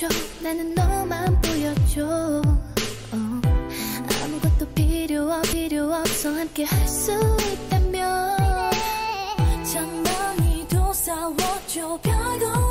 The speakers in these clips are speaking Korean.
보여줘. 나는 너만 보여줘. 어. 아무것도 필요 없 필요 없어. 함께 할 수 있다면. 장난이 도사워줘. 별거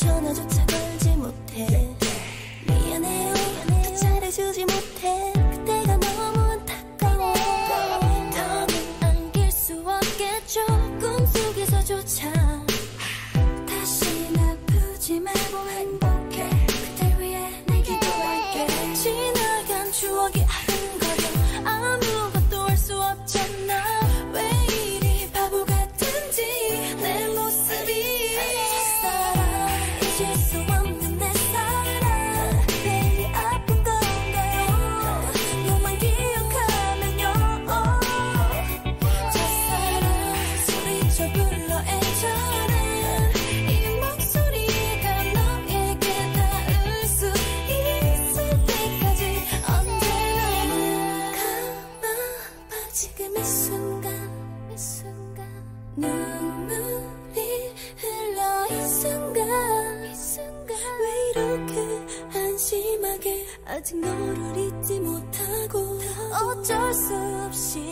전화조차 걸지 못해. 미안해요. 더 잘해주지 못해. 그때가 너무 안타까워. 더는 안길 수 없겠죠. 꿈속에서조차. 다시 나쁘지 말고 행복해. 그때 위해 내 기도할게. 지나간 추억이 이렇게 한심하게 아직 너를 잊지 못하고 어쩔 수 없이